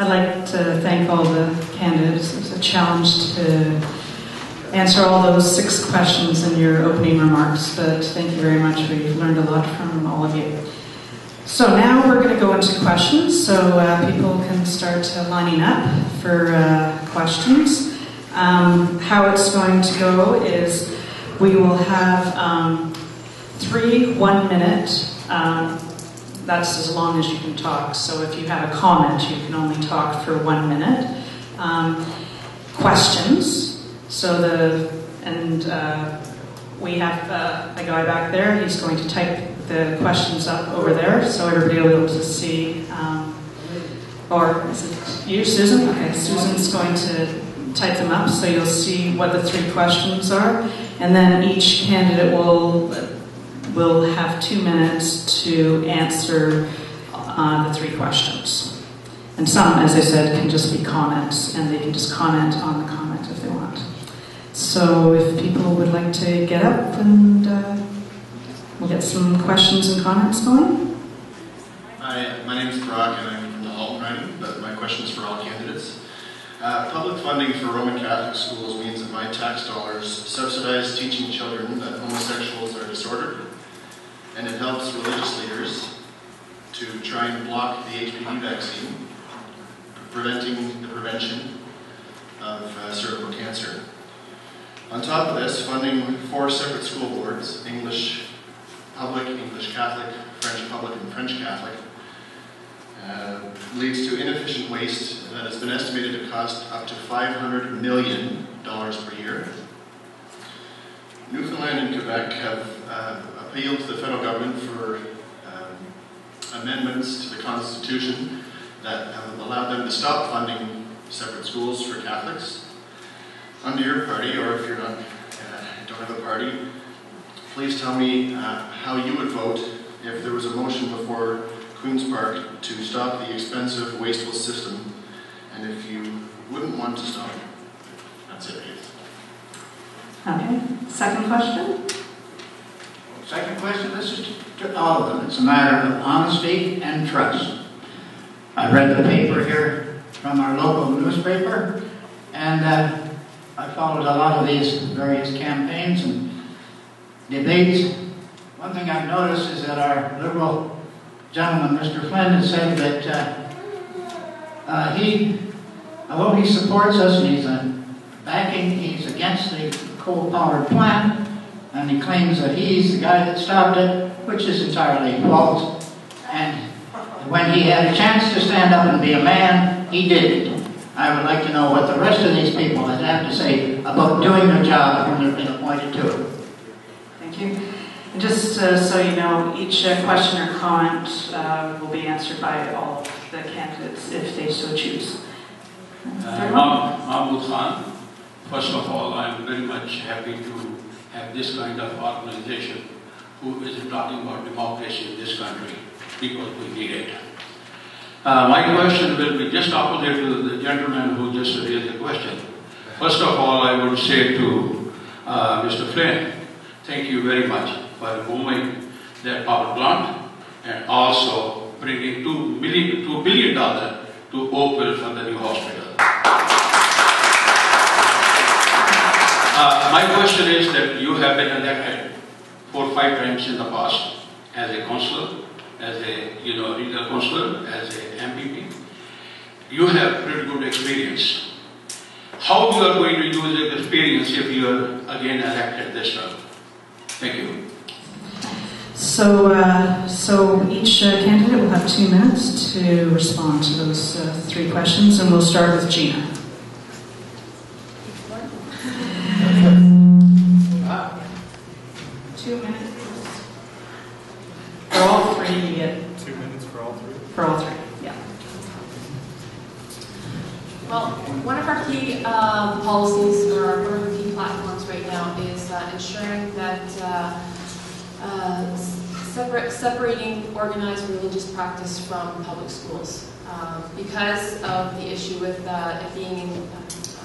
I'd like to thank all the candidates. It was a challenge to answer all those six questions in your opening remarks, but thank you very much. We've learned a lot from all of you. So now we're going to go into questions, so uh, people can start lining up for uh, questions. Um, how it's going to go is we will have um, three one minute um, that's as long as you can talk. So if you have a comment, you can only talk for one minute. Um, questions. So the and uh, we have uh, a guy back there. He's going to type the questions up over there, so everybody will be able to see. Um, or is it you, Susan? Okay, Susan's going to type them up, so you'll see what the three questions are, and then each candidate will will have two minutes to answer uh, the three questions. And some, as I said, can just be comments, and they can just comment on the comment if they want. So if people would like to get up and uh, we'll get some questions and comments going. Hi, my name is Brock, and I'm from the Halton riding, but my question is for all candidates. Uh, public funding for Roman Catholic schools means that my tax dollars subsidize teaching children that homosexuals are disordered and it helps religious leaders to try and block the HPV vaccine, preventing the prevention of uh, cervical cancer. On top of this, funding four separate school boards, English Public, English Catholic, French Public, and French Catholic, uh, leads to inefficient waste that has been estimated to cost up to $500 million per year. Newfoundland and Quebec have uh, appealed to the federal government for um, amendments to the Constitution that have allowed them to stop funding separate schools for Catholics. Under your party, or if you're not, uh, don't have a party, please tell me uh, how you would vote if there was a motion before Queen's Park to stop the expensive, wasteful system, and if you wouldn't want to stop it. That's it, Okay. Second question? Second question, this is to all of them. It's a matter of honesty and trust. I read the paper here from our local newspaper, and uh, I followed a lot of these various campaigns and debates. One thing I've noticed is that our liberal gentleman, Mr. Flynn, has said that uh, uh, he, although he supports us and he's backing, he's against the coal-powered plant, and he claims that he's the guy that stopped it, which is entirely false. And when he had a chance to stand up and be a man, he didn't. I would like to know what the rest of these people have to say about doing their job when they've been appointed to it. Thank you. And just uh, so you know, each uh, question or comment uh, will be answered by all the candidates if they so choose. Uh, Mahmoud Khan, first of all, I'm very much happy to have this kind of organization who is talking about democracy in this country because we need it. Uh, my question will be just opposite to the gentleman who just raised the question. First of all, I would say to uh, Mr. Flynn, thank you very much for moving that power plant and also bringing two million, two billion dollars to Oakville for the new hospital. Uh, my question is that you have been elected four or five times in the past as a councillor, as a you know regional councillor, as a MPP. You have pretty good experience. How you are going to use that experience if you are again elected this term? Thank you. So, uh, so each uh, candidate will have two minutes to respond to those uh, three questions, and we'll start with Gina. For all you get. Two minutes for all three? For all three, yeah. Well, one of our key um, policies or one of our key platforms right now is uh, ensuring that uh, uh, separate, separating organized religious practice from public schools. Um, because of the issue with uh, it being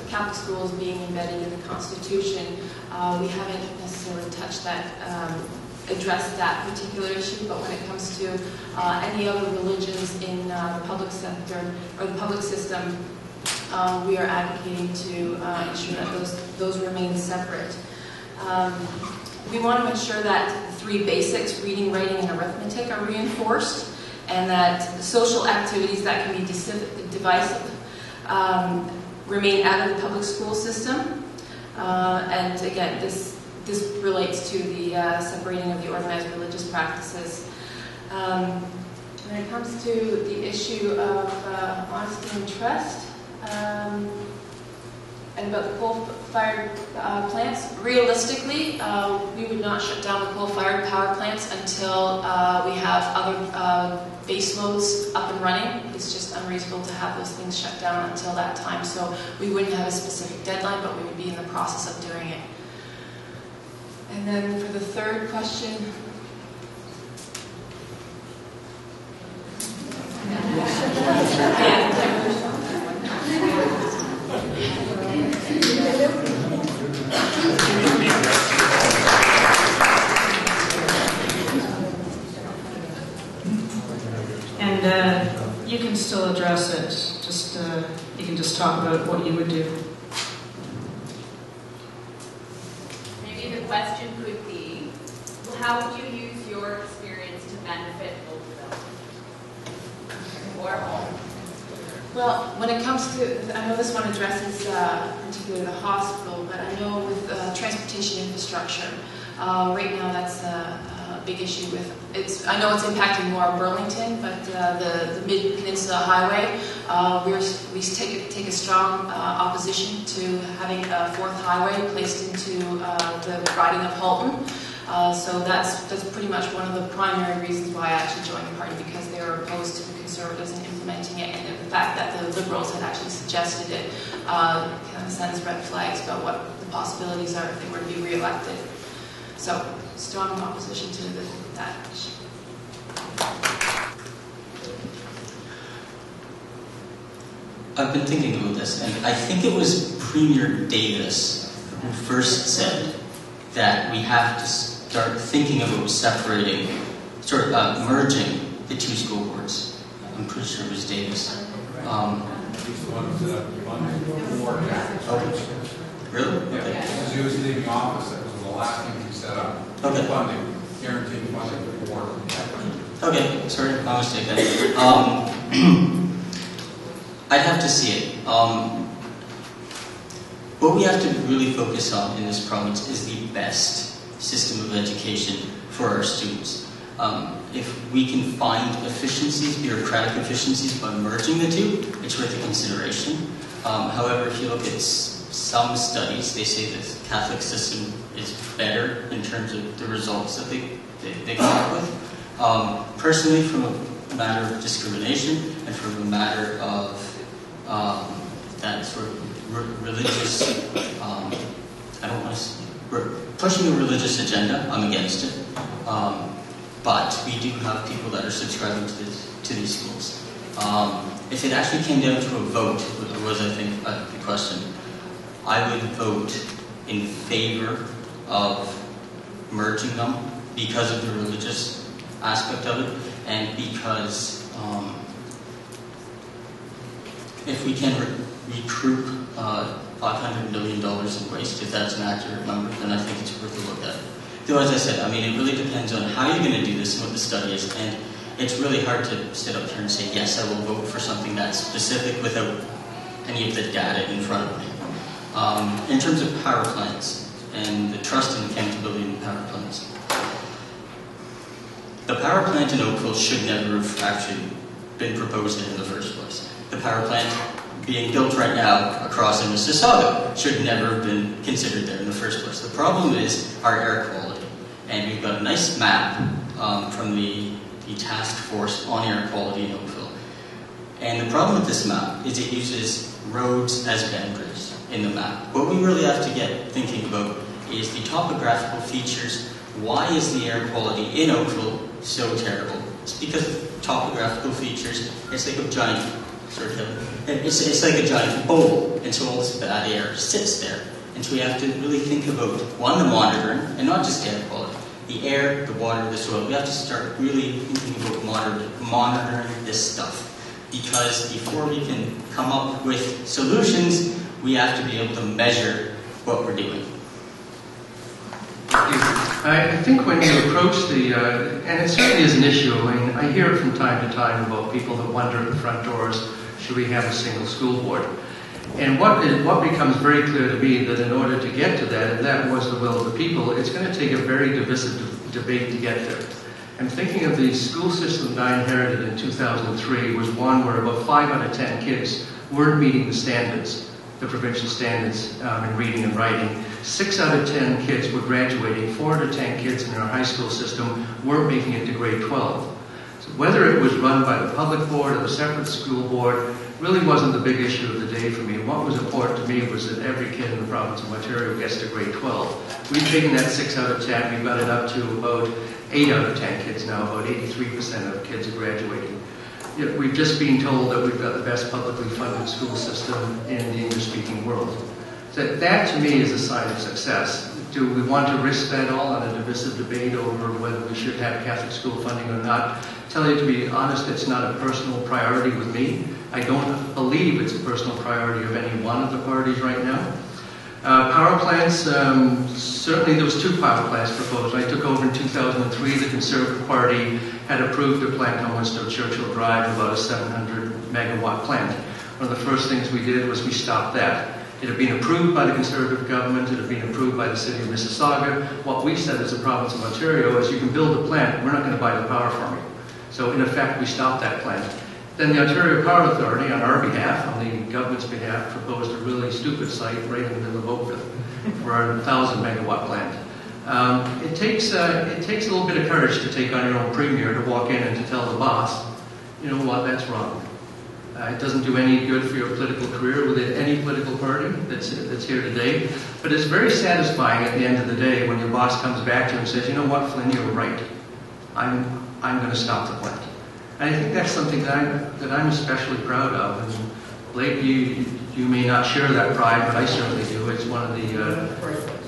Catholic schools being embedded in the Constitution, uh, we haven't necessarily touched that um, address that particular issue, but when it comes to uh, any other religions in uh, the public sector or the public system, uh, we are advocating to uh, ensure that those, those remain separate. Um, we want to ensure that the three basics, reading, writing, and arithmetic, are reinforced, and that social activities that can be divisive um, remain out of the public school system. Uh, and again, this, this relates to the uh, separating of the organized religious practices. Um, when it comes to the issue of uh, honesty and trust, um, and about the coal-fired uh, plants, realistically, uh, we would not shut down the coal-fired power plants until uh, we have other uh, base loads up and running. It's just unreasonable to have those things shut down until that time. So we wouldn't have a specific deadline, but we would be in the process of doing it. And then for the third question, And uh, you can still address it. Just uh, you can just talk about what you would do. Maybe the question could be, well, how would you use your experience to benefit Oakville or home? Well, when it comes to, I know this one addresses uh, particularly the hospital, but I know with uh, transportation infrastructure, uh, right now that's a, a, big issue with, it's, I know it's impacting more Burlington, but uh, the, the Mid-Peninsula Highway, uh, we're, we take, take a strong uh, opposition to having a fourth highway placed into the riding of Halton. So that's, that's pretty much one of the primary reasons why I actually joined the party, because they were opposed to the Conservatives in implementing it, and the fact that the Liberals had actually suggested it uh, kind of sends red flags about what the possibilities are if they were to be re-elected. So, strong opposition to the, that. I've been thinking about this, and I think it was Premier Davis who first said that we have to start thinking about separating, sort of uh, merging the two school boards. I'm pretty sure it was Davis. Um, He's the one who set up the funding for Okay. Really? Okay. Yeah, as he was leaving office, that was the last thing he set up. Okay. Funding, guaranteed funding for. Okay, sorry, my mistake then. Um, I'd have to see it. Um, what we have to really focus on in this province is the best system of education for our students. Um, if we can find efficiencies, bureaucratic efficiencies, by merging the two, it's worth a consideration. Um, however, if you look at some studies, they say the Catholic system is better in terms of the results that they, they, they come up with. Um, personally, from a matter of discrimination and from a matter of um, that sort of re- religious, um, I don't want to, pushing a religious agenda, I'm against it. Um, but we do have people that are subscribing to, this, to these schools. Um, if it actually came down to a vote, which was, I think, uh, the question, I would vote in favor of merging them because of the religious aspect of it and because um, if we can recoup uh, $500 million in waste, if that's an accurate number, then I think it's worth a look at. Though, as I said, I mean, it really depends on how you're going to do this and what the study is. And it's really hard to sit up here and say, yes, I will vote for something that's specific without any of the data in front of me. Um, in terms of power plants and the trust and accountability in power plants, the power plant in Oakville should never have actually been proposed in the first place. The power plant being built right now across in Mississauga should never have been considered there in the first place. The problem is our air quality. And we've got a nice map um, from the, the task force on air quality in Oakville. And the problem with this map is it uses roads as boundaries in the map. What we really have to get thinking about is the topographical features. Why is the air quality in Oakville so terrible? It's because of topographical features. It's like a giant sort of, it's, it's like a giant bowl, and so all this bad air sits there. And so we have to really think about, one, the monitoring, and not just air quality, the air, the water, the soil. We have to start really thinking about monitor, monitoring this stuff. Because before we can come up with solutions, we have to be able to measure what we're doing. I think when you approach the, uh, and it certainly is an issue, I mean, I hear it from time to time about people that wonder at the front doors, should we have a single school board? And what, is, what becomes very clear to me that in order to get to that, and that was the will of the people, it's going to take a very divisive de- debate to get there. I'm thinking of the school system that I inherited in 2003 was one where about five out of ten kids weren't meeting the standards, the provincial standards um, in reading and writing. Six out of ten kids were graduating. Four out of ten kids in our high school system weren't making it to grade 12. So whether it was run by the public board or the separate school board really wasn't the big issue of the day for me. What was important to me was that every kid in the province of Ontario gets to grade 12. We've taken that 6 out of 10, we've got it up to about 8 out of 10 kids now, about 83% of kids are graduating. Yet we've just been told that we've got the best publicly funded school system in the English-speaking world. So that to me is a sign of success. Do we want to risk that all on a divisive debate over whether we should have Catholic school funding or not? Tell you to be honest, it's not a personal priority with me. I don't believe it's a personal priority of any one of the parties right now. Uh, power plants, um, certainly there was two power plants proposed. I took over in 2003. The Conservative Party had approved a plant on Winston Churchill Drive, about a 700 megawatt plant. One of the first things we did was we stopped that. It had been approved by the Conservative government, it had been approved by the City of Mississauga. What we said as a province of Ontario is you can build a plant, we're not going to buy the power from you. So in effect, we stopped that plant. Then the Ontario Power Authority, on our behalf, on the government's behalf, proposed a really stupid site right in the middle of Oakville for our 1,000 megawatt plant. Um, it takes uh, it takes a little bit of courage to take on your own premier to walk in and to tell the boss, you know what, that's wrong. Uh, it doesn't do any good for your political career within any political party that's that's here today. But it's very satisfying at the end of the day when your boss comes back to you and says, you know what, Flynn, you were right. I'm I'm going to stop the plant. And I think that's something that I'm, that I'm especially proud of. And Blake, you, you may not share that pride, but I certainly do. It's one of the, uh,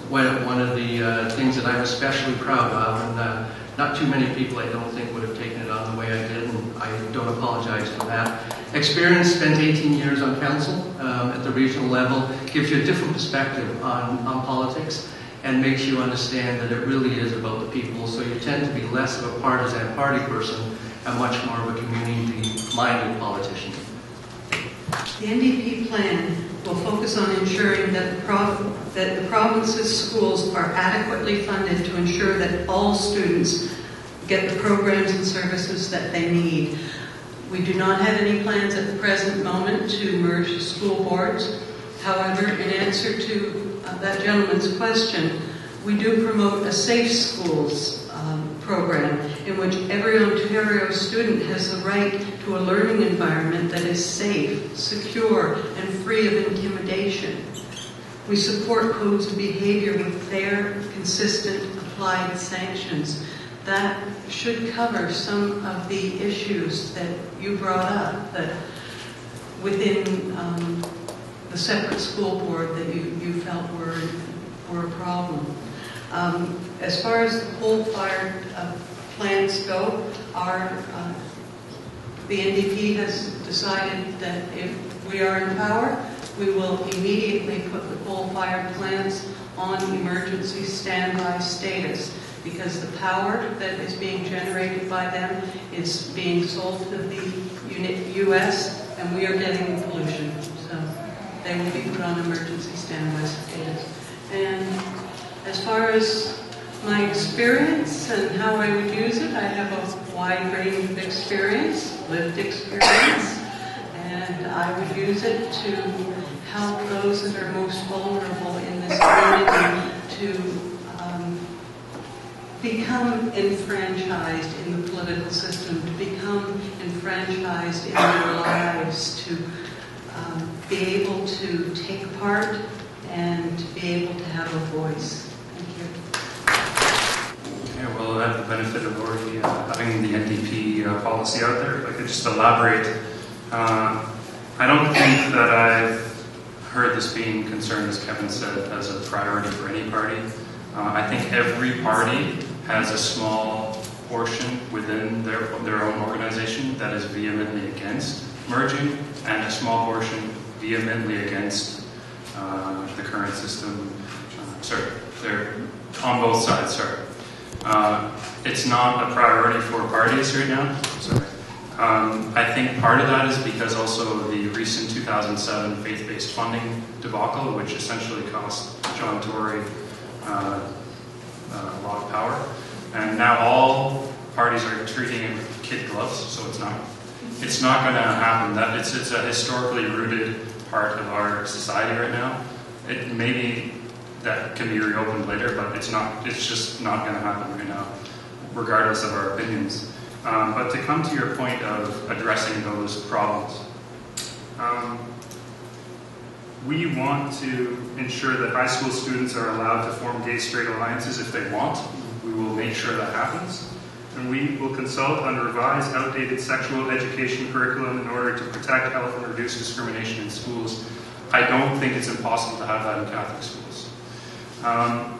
one, one of the uh, things that I'm especially proud of. And uh, not too many people, I don't think, would have taken it on the way I did, I don't apologize for that. Experience, spent 18 years on council um, at the regional level, gives you a different perspective on, on politics and makes you understand that it really is about the people. So you tend to be less of a partisan party person and much more of a community-minded politician. The NDP plan will focus on ensuring that the, prov- that the province's schools are adequately funded to ensure that all students get the programs and services that they need. We do not have any plans at the present moment to merge school boards. However, in answer to uh, that gentleman's question, we do promote a safe schools um, program in which every Ontario student has the right to a learning environment that is safe, secure, and free of intimidation. We support codes of behavior with fair, consistent, applied sanctions. That should cover some of the issues that you brought up, that within um, the separate school board that you, you felt were, were a problem. Um, as far as the coal-fired uh, plants go, our uh, the NDP has decided that if we are in power, we will immediately put the coal-fired plants on emergency standby status because the power that is being generated by them is being sold to the U.S. and we are getting the pollution. So they will be put on emergency standby status. And as far as my experience and how I would use it, I have a wide range of experience, lived experience, and I would use it to help those that are most vulnerable in this community to become enfranchised in the political system, to become enfranchised in their lives, to um, be able to take part and to be able to have a voice. Thank you. Yeah, well, I have the benefit of already uh, having the NDP uh, policy out there. If I could just elaborate, uh, I don't think that I've heard this being concerned, as Kevin said, as a priority for any party. Uh, I think every party has a small portion within their, their own organization that is vehemently against merging, and a small portion vehemently against uh, the current system. Uh, sorry, they're on both sides, sorry. Uh, it's not a priority for parties right now. Sorry. Um, I think part of that is because also the recent 2007 faith-based funding debacle, which essentially cost John Tory uh, uh, a lot of power, and now all parties are treating it with kid gloves, so it's not it's not going to happen. That it's it's a historically rooted part of our society right now. It maybe that can be reopened later, but it's not. It's just not going to happen right now, regardless of our opinions. Um, but to come to your point of addressing those problems, um, we want to ensure that high school students are allowed to form gay-straight alliances if they want. We will make sure that happens. And we will consult on revised, outdated sexual education curriculum in order to protect health and reduce discrimination in schools. I don't think it's impossible to have that in Catholic schools. Um,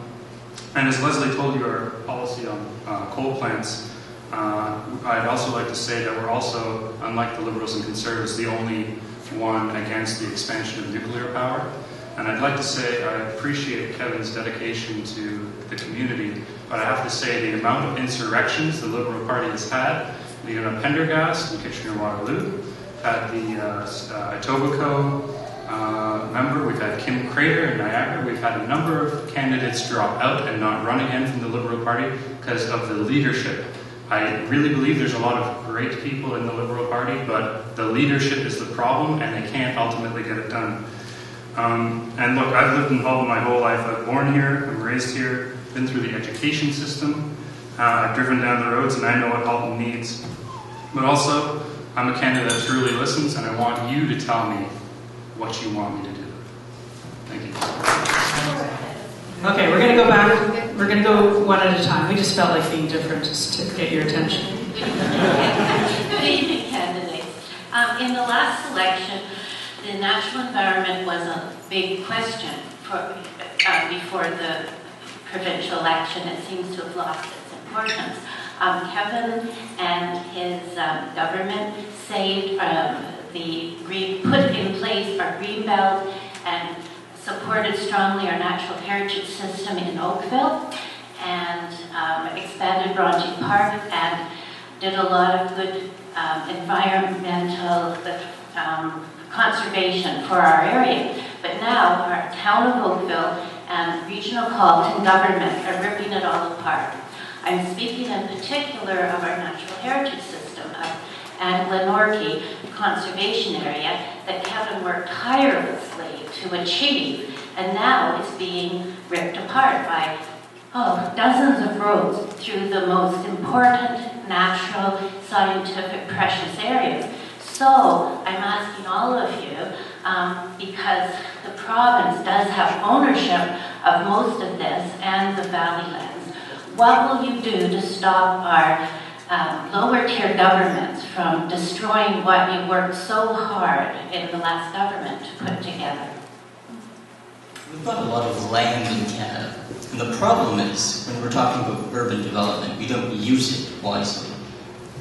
and as Leslie told you, our policy on uh, coal plants, uh, I'd also like to say that we're also, unlike the Liberals and Conservatives, the only one against the expansion of nuclear power. And I'd like to say I appreciate Kevin's dedication to the community, but I have to say the amount of insurrections the Liberal Party has had, Leeanna Pendergast in Kitchener-Waterloo, had the uh, uh, Etobicoke uh, member, we've had Kim Craitor in Niagara, we've had a number of candidates drop out and not run again from the Liberal Party because of the leadership I really believe there's a lot of great people in the Liberal Party, but the leadership is the problem, and they can't ultimately get it done. Um, and look, I've lived in Halton my whole life. I'm born here, I'm raised here, been through the education system. Uh, I've driven down the roads, and I know what Halton needs. But also, I'm a candidate that truly listens, and I want you to tell me what you want me to do. Thank you. Okay, we're going to go back. We're going to go one at a time. We just felt like being different just to get your attention. Good evening, candidates. Um, in the last election, the natural environment was a big question for, uh, before the provincial election. It seems to have lost its importance. Um, Kevin and his um, government saved um, the green, put in place our green belt and supported strongly our natural heritage system in Oakville and um, expanded Bronte Park and did a lot of good um, environmental um, conservation for our area. But now our town of Oakville and regional Halton government are ripping it all apart. I'm speaking in particular of our natural heritage system and Glenorchy conservation area that Kevin worked tirelessly to achieve, and now is being ripped apart by oh, dozens of roads through the most important natural, scientific, precious areas. So I'm asking all of you, um, because the province does have ownership of most of this and the valley lands, what will you do to stop our um, lower tier governments from destroying what you worked so hard in the last government to put together. We've got a lot of land in Canada. And the problem is, when we're talking about urban development, we don't use it wisely.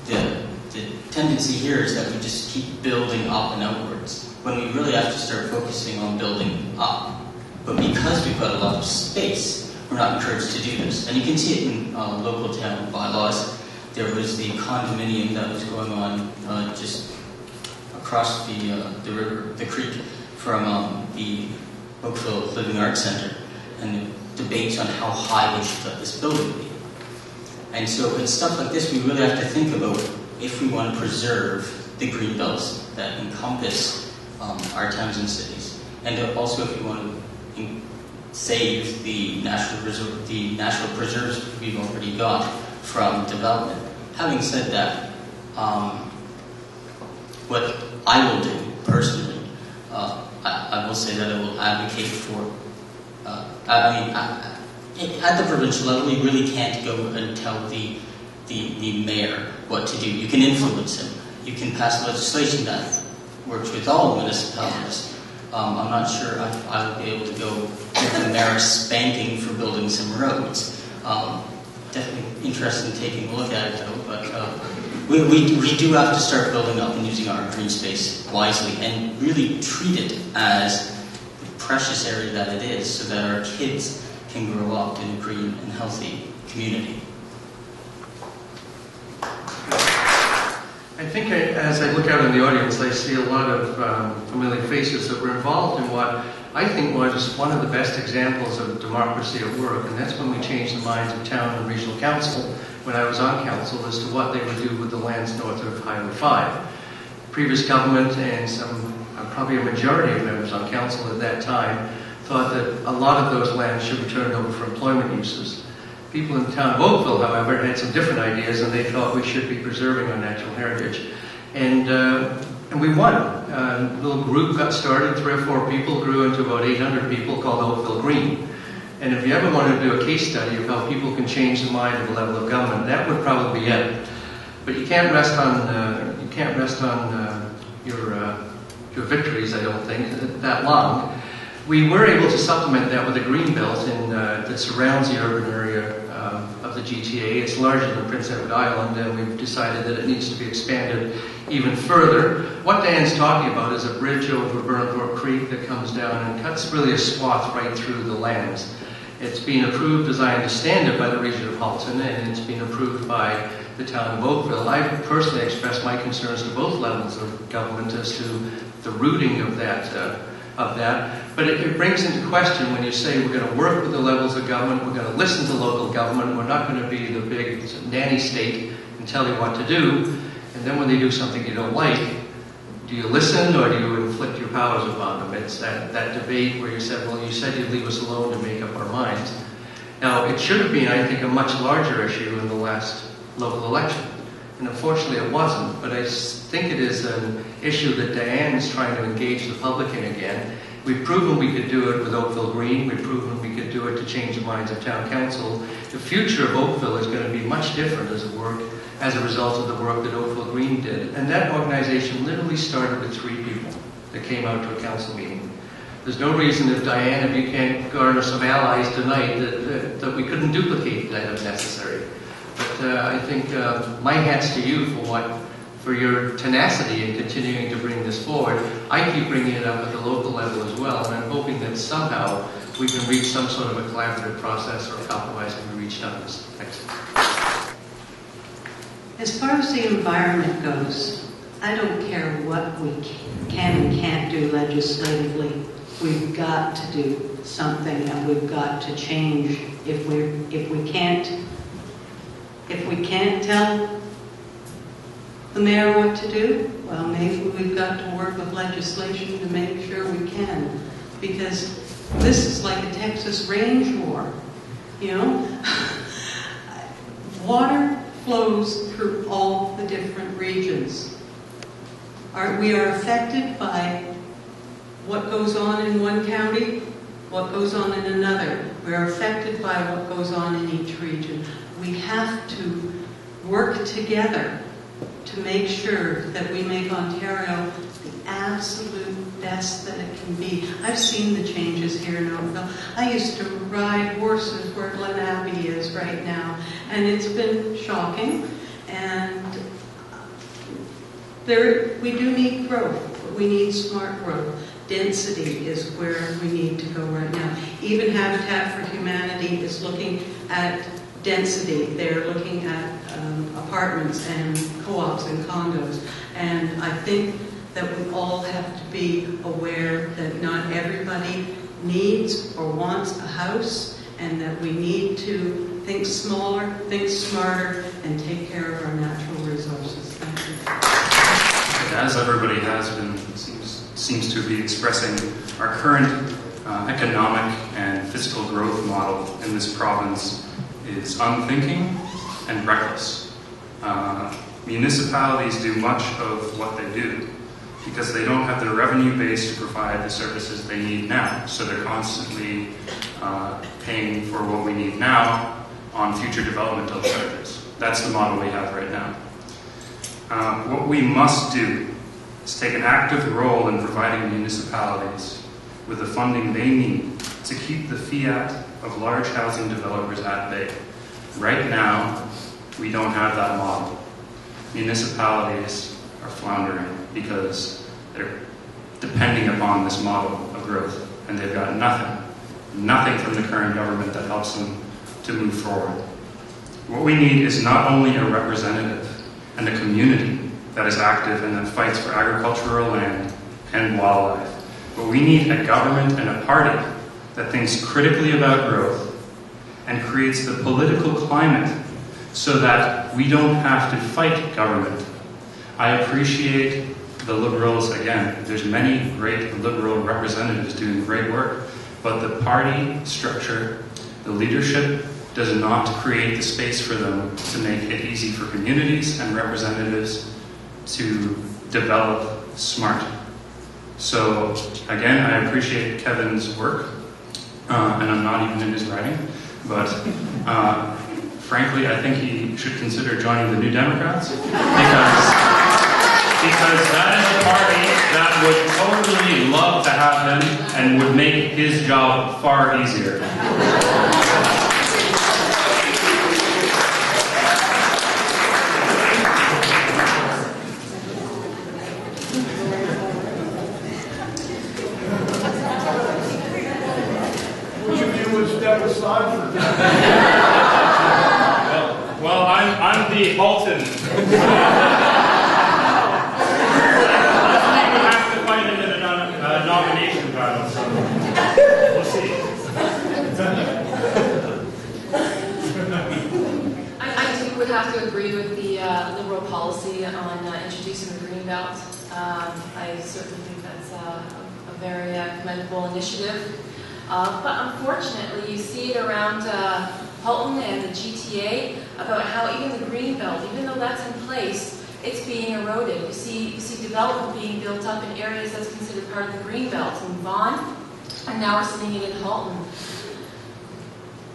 The, the tendency here is that we just keep building up and outwards, when we really have to start focusing on building up. But because we've got a lot of space, we're not encouraged to do this. And you can see it in uh, local town bylaws there was the condominium that was going on uh, just across the uh, the river, the creek, from um, the Oakville Living Arts Center, and the debates on how high we should let this building be. And so, in stuff like this, we really have to think about if we want to preserve the green belts that encompass um, our towns and cities, and also if we want to save the natural reserve, the natural preserves we've already got from development. Having said that, um, what I will do personally, uh, I, I, will say that I will advocate for. Uh, I mean, I, at the provincial level, you really can't go and tell the, the the mayor what to do. You can influence him. You can pass legislation that works with all municipalities. Um, I'm not sure I, I will be able to go give the mayor spanking for building some roads. Um, definitely interested in taking a look at it though, but uh, we, we, we do have to start building up and using our green space wisely and really treat it as the precious area that it is so that our kids can grow up in a green and healthy community. I think I, as I look out in the audience, I see a lot of um, familiar faces that were involved in what I think was one of the best examples of democracy at work, and that's when we changed the minds of town and regional council when I was on council as to what they would do with the lands north of Highway 5. Previous government and some, uh, probably a majority of members on council at that time thought that a lot of those lands should be turned over for employment uses. People in the town of Oakville, however, had some different ideas, and they thought we should be preserving our natural heritage. And, uh, and we won. A little group got started, three or four people grew into about 800 people called Oakville Green. And if you ever wanted to do a case study of how people can change the mind at the level of government, that would probably be it. But you can't rest on uh, you can't rest on uh, your uh, your victories. I don't think that long. We were able to supplement that with a green belt in, uh, that surrounds the urban area the GTA. It's larger than Prince Edward Island, and we've decided that it needs to be expanded even further. What Dan's talking about is a bridge over Burnthorpe Creek that comes down and cuts really a swath right through the lands. It's been approved, as I understand it, by the region of Halton, and it's been approved by the town of Oakville. I personally expressed my concerns to both levels of government as to the routing of that. Uh, of that. But it, it, brings into question when you say we're going to work with the levels of government, we're going to listen to local government, we're not going to be the big nanny state and tell you what to do. And then when they do something you don't like, do you listen or do you inflict your powers upon them? It's that, that debate where you said, well, you said you'd leave us alone to make up our minds. Now, it should have been, I think, a much larger issue in the last local election. And unfortunately, it wasn't. But I think it is an issue that Diane is trying to engage the public in again. We've proven we could do it with Oakville Green. We've proven we could do it to change the minds of town council. The future of Oakville is going to be much different as a work as a result of the work that Oakville Green did. And that organization literally started with three people that came out to a council meeting. There's no reason if Diane, if you can't garner some allies tonight, that, that, that we couldn't duplicate that if necessary. But uh, I think uh, my hat's to you for what, for your tenacity in continuing to bring this forward. I keep bringing it up at the local level as well, and I'm hoping that somehow we can reach some sort of a collaborative process or compromise reached on this. Thanks. As far as the environment goes, I don't care what we can and can't do legislatively. We've got to do something and we've got to change. If we if we can't if we can't tell the mayor what to do, well, maybe we've got to work with legislation to make sure we can. Because this is like a Texas range war, you know? Water flows through all the different regions. Are, we are affected by what goes on in one county, what goes on in another. We are affected by what goes on in each region we have to work together to make sure that we make Ontario the absolute best that it can be. I've seen the changes here in Oakville. I used to ride horses where Glen Abbey is right now, and it's been shocking. And there, we do need growth, but we need smart growth. Density is where we need to go right now. Even Habitat for Humanity is looking at density. They're looking at um, apartments and co-ops and condos. And I think that we all have to be aware that not everybody needs or wants a house and that we need to think smaller, think smarter, and take care of our natural resources. As everybody has been, seems, seems to be expressing, our current uh, economic and fiscal growth model in this province is unthinking and reckless. Uh, municipalities do much of what they do because they don't have the revenue base to provide the services they need now. So they're constantly uh, paying for what we need now on future developmental charges. That's the model we have right now. Uh, what we must do is take an active role in providing municipalities with the funding they need to keep the fiat of large housing developers at bay. Right now, we don't have that model. Municipalities are floundering because they're depending upon this model of growth, and they've got nothing, nothing from the current government that helps them to move forward. What we need is not only a representative and a community that is active and that fights for agricultural land and wildlife, but we need a government and a party that thinks critically about growth and creates the political climate so that we don't have to fight government. I appreciate the Liberals, again, there's many great Liberal representatives doing great work, but the party structure, the leadership, does not create the space for them to make it easy for communities and representatives to develop smart. So, again, I appreciate Kevin's work, uh, and I'm not even in his riding, but uh, frankly, I think he should consider joining the New Democrats because, because that is a party that would totally love to have him and would make his job far easier. Which of you would step aside for that? Well, I'm, I'm the Halton. we have to fight him in a nom- uh, nomination battle, so we'll see. I, I too would have to agree with the uh, liberal policy on uh, introducing the green belt. Um, I certainly think that's uh, a very uh, commendable initiative. Uh, but unfortunately, you see it around uh, Halton and the GTA about how even the green belt, even though that's in place, it's being eroded. You see, you see development being built up in areas that's considered part of the green belt in Vaughan, and now we're seeing it in Halton.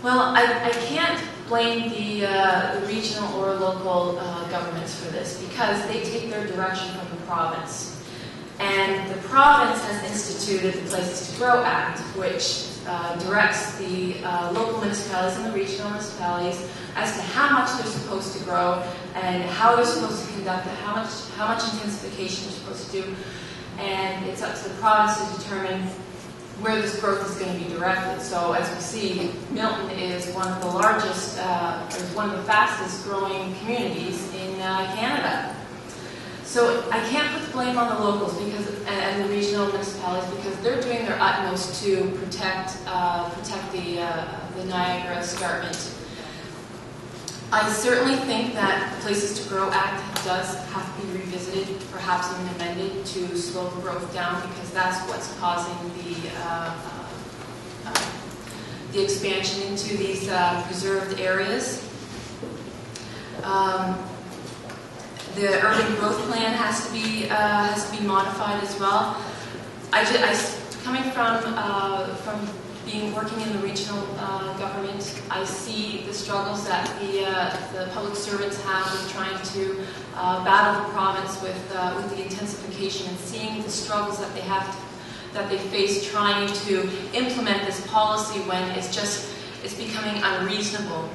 Well, I, I can't blame the, uh, the regional or local uh, governments for this because they take their direction from the province. And the province has instituted the Places to Grow Act, which uh, directs the uh, local municipalities and the regional municipalities as to how much they're supposed to grow and how they're supposed to conduct it, how much, how much intensification they're supposed to do. And it's up to the province to determine where this growth is going to be directed. So as we see, Milton is one of the largest, uh, is one of the fastest growing communities in uh, Canada. So I can't put the blame on the locals because, and, and the regional municipalities because they're doing their utmost to protect, uh, protect the, uh, the Niagara escarpment. I certainly think that the Places to Grow Act does have to be revisited, perhaps even amended to slow the growth down because that's what's causing the uh, uh, the expansion into these uh, preserved areas. Um, the urban growth plan has to be uh, has to be modified as well. I, ju- I coming from uh, from being working in the regional uh, government, I see the struggles that the uh, the public servants have with trying to uh, battle the province with uh, with the intensification and seeing the struggles that they have to, that they face trying to implement this policy when it's just it's becoming unreasonable.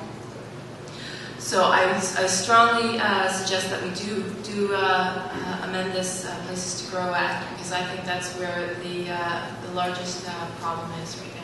So I, I strongly uh, suggest that we do do uh, amend this Places to Grow Act because I think that's where the the largest problem is right now.